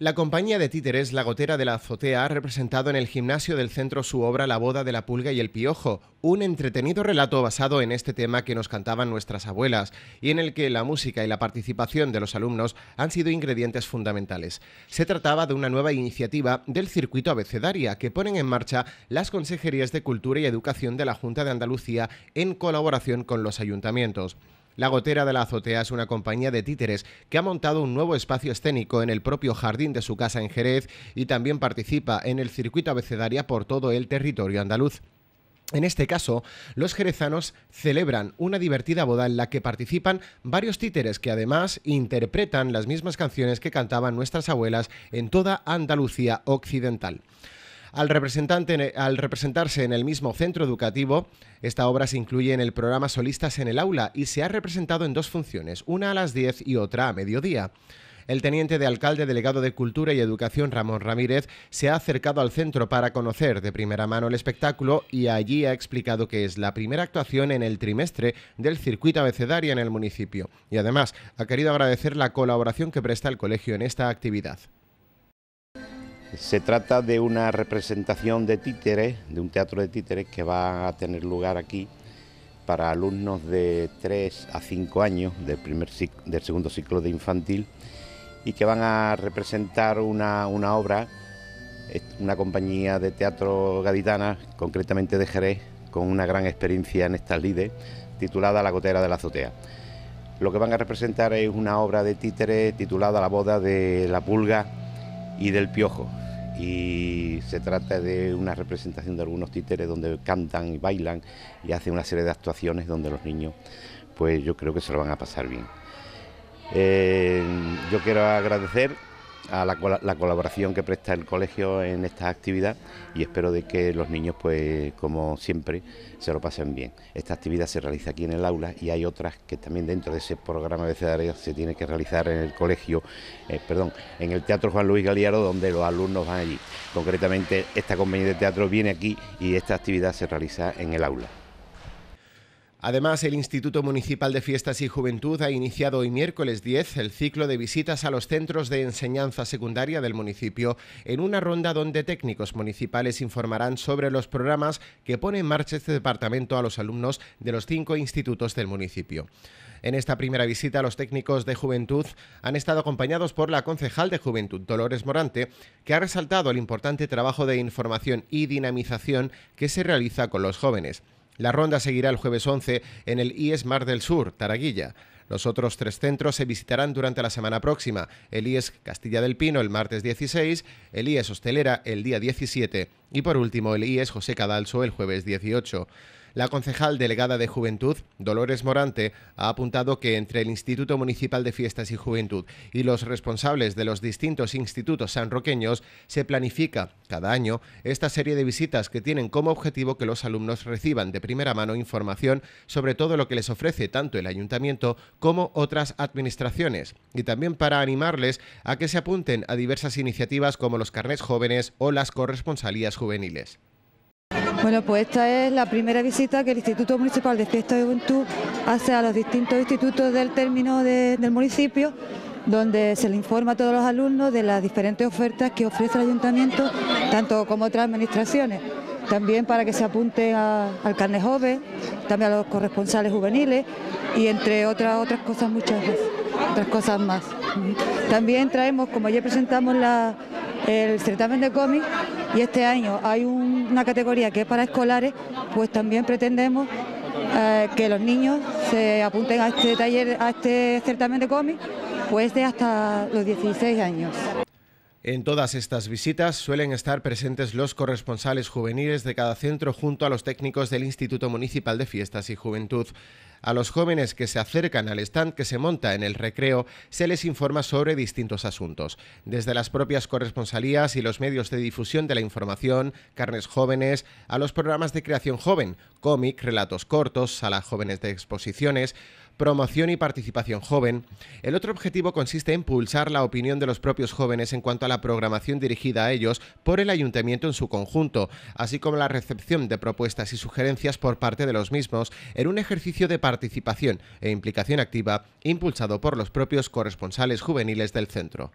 La compañía de títeres La Gotera de la Azotea ha representado en el gimnasio del centro su obra La boda de la pulga y el piojo, un entretenido relato basado en este tema que nos cantaban nuestras abuelas y en el que la música y la participación de los alumnos han sido ingredientes fundamentales. Se trataba de una nueva iniciativa del circuito abecedaria que ponen en marcha las consejerías de Cultura y Educación de la Junta de Andalucía en colaboración con los ayuntamientos. La Gotera de la Azotea es una compañía de títeres que ha montado un nuevo espacio escénico en el propio jardín de su casa en Jerez y también participa en el circuito abecedaria por todo el territorio andaluz. En este caso, los jerezanos celebran una divertida boda en la que participan varios títeres que además interpretan las mismas canciones que cantaban nuestras abuelas en toda Andalucía occidental. Al, al representarse en el mismo centro educativo, esta obra se incluye en el programa Solistas en el Aula y se ha representado en dos funciones, una a las 10 y otra a mediodía. El teniente de alcalde delegado de Cultura y Educación, Ramón Ramírez, se ha acercado al centro para conocer de primera mano el espectáculo y allí ha explicado que es la primera actuación en el trimestre del circuito abecedario en el municipio. Y además ha querido agradecer la colaboración que presta el colegio en esta actividad. Se trata de una representación de títeres, de un teatro de títeres que va a tener lugar aquí para alumnos de 3 a 5 años del, primer del segundo ciclo de infantil y que van a representar una, obra, una compañía de teatro gaditana, concretamente de Jerez, con una gran experiencia en estas lides, titulada La gotera de la azotea. Lo que van a representar es una obra de títeres titulada La boda de la pulga y del piojo. Y se trata de una representación de algunos títeres donde cantan y bailan y hacen una serie de actuaciones donde los niños, pues yo creo que se lo van a pasar bien. Eh, yo quiero agradecer a la, colaboración que presta el colegio en esta actividad y espero de que los niños, pues como siempre, se lo pasen bien. Esta actividad se realiza aquí en el aula y hay otras que también dentro de ese programa de CEDAREA se tiene que realizar en el colegio, eh, perdón, en el Teatro Juan Luis Galiaro, donde los alumnos van allí. Concretamente, esta compañía de teatro viene aquí y esta actividad se realiza en el aula. Además, el Instituto Municipal de Fiestas y Juventud ha iniciado hoy miércoles 10 el ciclo de visitas a los centros de enseñanza secundaria del municipio en una ronda donde técnicos municipales informarán sobre los programas que pone en marcha este departamento a los alumnos de los cinco institutos del municipio. En esta primera visita, los técnicos de juventud han estado acompañados por la concejal de Juventud, Dolores Morante, que ha resaltado el importante trabajo de información y dinamización que se realiza con los jóvenes. La ronda seguirá el jueves 11 en el IES Mar del Sur, Taraguilla. Los otros tres centros se visitarán durante la semana próxima, el IES Castilla del Pino el martes 16, el IES Hostelera el día 17 y por último el IES José Cadalso el jueves 18. La concejal delegada de Juventud, Dolores Morante, ha apuntado que entre el Instituto Municipal de Fiestas y Juventud y los responsables de los distintos institutos sanroqueños se planifica cada año esta serie de visitas que tienen como objetivo que los alumnos reciban de primera mano información sobre todo lo que les ofrece tanto el ayuntamiento como otras administraciones y también para animarles a que se apunten a diversas iniciativas como los carnés jóvenes o las corresponsalías juveniles. Bueno, pues esta es la primera visita que el Instituto Municipal de Fiesta y Juventud hace a los distintos institutos del término del municipio, donde se le informa a todos los alumnos de las diferentes ofertas que ofrece el ayuntamiento, tanto como otras administraciones. También para que se apunten al carne joven, también a los corresponsales juveniles y entre otras otras cosas, muchas otras cosas más. También traemos, como ya presentamos el certamen de cómic, y este año hay una categoría que es para escolares, pues también pretendemos eh, que los niños se apunten a este taller, a este certamen de cómic, pues de hasta los 16 años. En todas estas visitas suelen estar presentes los corresponsales juveniles de cada centro junto a los técnicos del Instituto Municipal de Fiestas y Juventud. A los jóvenes que se acercan al stand que se monta en el recreo se les informa sobre distintos asuntos, desde las propias corresponsalías y los medios de difusión de la información, carnes jóvenes, a los programas de creación joven, cómic, relatos cortos, salas jóvenes de exposiciones, promoción y participación joven. El otro objetivo consiste en pulsar la opinión de los propios jóvenes en cuanto a la programación dirigida a ellos por el ayuntamiento en su conjunto, así como la recepción de propuestas y sugerencias por parte de los mismos en un ejercicio de participación e implicación activa impulsado por los propios corresponsales juveniles del centro.